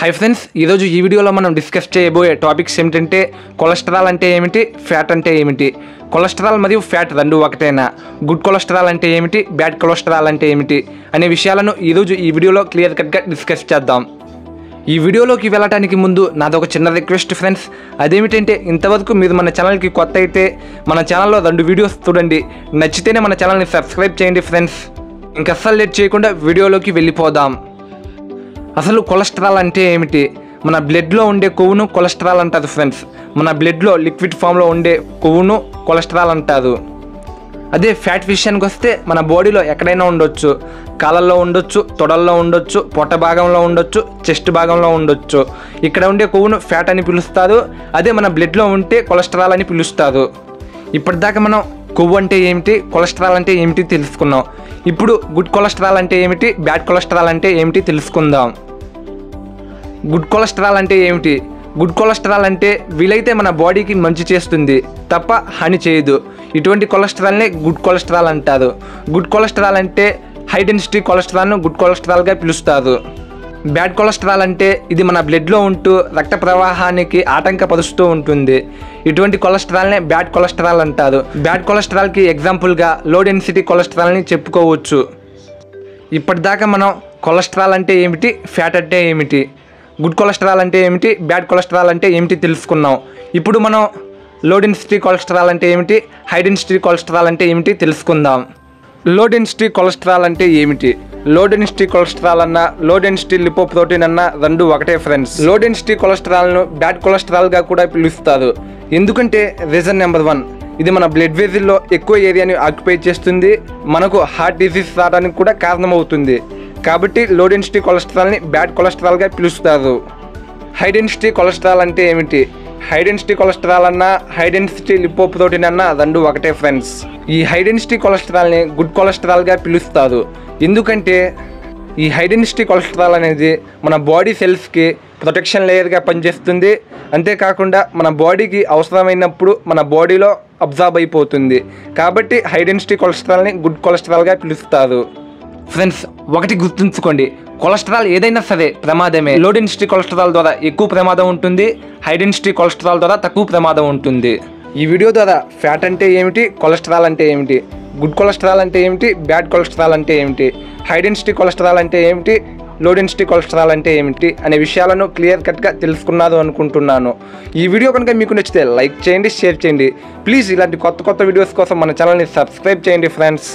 Hi friends ఈరోజు ఈ వీడియోలో మనం డిస్కస్ చేయబోయే టాపిక్స్ ఏమిటంటే కొలెస్ట్రాల్ అంటే ఏమిటి ఫ్యాట్ అంటే ఏమిటి? కొలెస్ట్రాల్ మరియు ఫ్యాట్ రెండు ఒకటేనా? గుడ్ కొలెస్ట్రాల్ అంటే ఏమిటి బ్యాడ్ కొలెస్ట్రాల్ అంటే ఏమిటి? అనే విషయాలను ఈరోజు ఈ వీడియోలో క్లియర్ కట్గా డిస్కస్ చేద్దాం. ఈ వీడియోలోకి వెళ్ళటానికి ముందు నాదొక చిన్న రిక్వెస్ట్ ఫ్రెండ్స్ అదేమిటంటే ఇంతవరకు మీరు మన ఛానల్కి కొత్త అయితే మన ఛానల్లో రెండు వీడియోస్ చూడండి. నచ్చితేనే మన ఛానల్ని సబ్స్క్రైబ్ చేయండి ఫ్రెండ్స్ ఇంకా అస్సలు లేట్ చేయకుండా వీడియోలోకి వెళ్ళిపోదాం. అసలు కొలెస్ట్రాల్ అంటే ఏమిటి? మన బ్లడ్లో ఉండే కొవ్వును కొలెస్ట్రాల్ అంటారు ఫ్రెండ్స్ మన బ్లడ్లో లిక్విడ్ ఫామ్లో ఉండే కొవ్వును కొలెస్ట్రాల్ అంటారు. అదే ఫ్యాట్ విషయానికి వస్తే మన బాడీలో ఎక్కడైనా ఉండొచ్చు. కాళ్ళల్లో ఉండొచ్చు తొడల్లో ఉండొచ్చు పొట్ట భాగంలో ఉండొచ్చు చెస్ట్ భాగంలో ఉండొచ్చు. ఇక్కడ ఉండే కొవ్వును ఫ్యాట్ అని పిలుస్తారు. అదే మన బ్లడ్లో ఉంటే కొలెస్ట్రాల్ అని పిలుస్తారు. ఇప్పటిదాకా మనం కొవ్వు అంటే ఏమిటి కొలెస్ట్రాల్ అంటే ఏమిటి తెలుసుకున్నాం. ఇప్పుడు గుడ్ కొలెస్ట్రాల్ అంటే ఏమిటి బ్యాడ్ కొలెస్ట్రాల్ అంటే ఏమిటి తెలుసుకుందాం. గుడ్ కొలెస్ట్రాల్ అంటే ఏమిటి? గుడ్ కొలెస్ట్రాల్ అంటే వీలైతే మన బాడీకి మంచి చేస్తుంది తప్ప హాని చేయదు. ఇటువంటి కొలెస్ట్రాల్నే గుడ్ కొలెస్ట్రాల్ అంటారు. గుడ్ కొలెస్ట్రాల్ అంటే హై డెన్సిటీ కొలెస్ట్రాల్ను గుడ్ కొలెస్ట్రాల్గా పిలుస్తారు. బ్యాడ్ కొలెస్ట్రాల్ అంటే ఇది మన బ్లడ్లో ఉంటూ రక్త ప్రవాహానికి ఆటంకపరుస్తూ ఉంటుంది. ఇటువంటి కొలెస్ట్రాల్నే బ్యాడ్ కొలెస్ట్రాల్ అంటారు. బ్యాడ్ కొలెస్ట్రాల్కి ఎగ్జాంపుల్గా లో డెన్సిటీ కొలెస్ట్రాల్ని చెప్పుకోవచ్చు. ఇప్పటిదాకా మనం కొలెస్ట్రాల్ అంటే ఏమిటి? ఫ్యాట్ అంటే ఏమిటి? గుడ్ కొలెస్ట్రాల్ అంటే ఏమిటి? బ్యాడ్ కొలెస్ట్రాల్ అంటే ఏమిటి తెలుసుకున్నాం. ఇప్పుడు మనం లో డెన్సిటీ కొలెస్ట్రాల్ అంటే ఏమిటి? హై డెన్సిటీ కొలెస్ట్రాల్ అంటే ఏమిటి తెలుసుకుందాం. లో డెన్సిటీ కొలెస్ట్రాల్ అంటే ఏమిటి? లో డెన్సిటీ కొలెస్ట్రాల్ అన్న లో డెన్సిటీ లిపోప్రోటీన్ అన్న రెండు ఒకటే ఫ్రెండ్స్లో డెన్సిటీ కొలెస్ట్రాల్ను బ్యాడ్ కొలెస్ట్రాల్గా కూడా పిలుస్తారు. ఎందుకంటే రీజన్ నెంబర్ వన్ ఇది మన బ్లడ్ వెజిల్లో ఎక్కువ ఏరియాని ఆక్యుపై చేస్తుంది. మనకు హార్ట్ డిసీజ్ రావడానికి కూడా కారణమవుతుంది. కాబట్టి లో డెన్సిటీ కొలెస్ట్రాల్ని బ్యాడ్ కొలెస్ట్రాల్గా పిలుస్తారు. హై డెన్సిటీ కొలెస్ట్రాల్ అంటే ఏమిటి? హై డెన్సిటీ కొలెస్ట్రాల్ అన్న హై డెన్సిటీ లిపోప్రోటీన్ అన్న రెండు ఒకటే ఫ్రెండ్స్ ఈ హై డెన్సిటీ కొలెస్ట్రాల్ని గుడ్ కొలెస్ట్రాల్గా పిలుస్తారు. ఎందుకంటే ఈ హై డెన్సిటీ కొలెస్ట్రాల్ అనేది మన బాడీ సెల్స్కి ప్రొటెక్షన్ లేయర్గా పనిచేస్తుంది. అంతేకాకుండా మన బాడీకి అవసరమైనప్పుడు మన బాడీలో అబ్జార్బ్ అయిపోతుంది. కాబట్టి హై డెన్సిటీ కొలెస్ట్రాల్ని గుడ్ కొలెస్ట్రాల్గా పిలుస్తారు. ఫ్రెండ్స్ ఒకటి గుర్తుంచుకోండి. కొలెస్ట్రాల్ ఏదైనా సరే ప్రమాదమే. లో డెన్సిటీ కొలెస్ట్రాల్ ద్వారా ఎక్కువ ప్రమాదం ఉంటుంది. హై డెన్సిటీ కొలెస్ట్రాల్ ద్వారా తక్కువ ప్రమాదం ఉంటుంది. ఈ వీడియో ద్వారా ఫ్యాట్ అంటే ఏమిటి? కొలెస్ట్రాల్ అంటే ఏమిటి? గుడ్ కొలెస్ట్రాల్ అంటే ఏమిటి? బ్యాడ్ కొలెస్ట్రాల్ అంటే ఏమిటి? హై డెన్సిటీ కొలెస్ట్రాల్ అంటే ఏమిటి? లో డెన్సిటీ కొలెస్ట్రాల్ అంటే ఏమిటి? అనే విషయాలను క్లియర్ కట్గా తెలుసుకున్నారు అనుకుంటున్నాను. ఈ వీడియో కనుక మీకు నచ్చితే లైక్ చేయండి షేర్ చేయండి. ప్లీజ్ ఇలాంటి కొత్త కొత్త వీడియోస్ కోసం మన ఛానల్ని సబ్స్క్రైబ్ చేయండి ఫ్రెండ్స్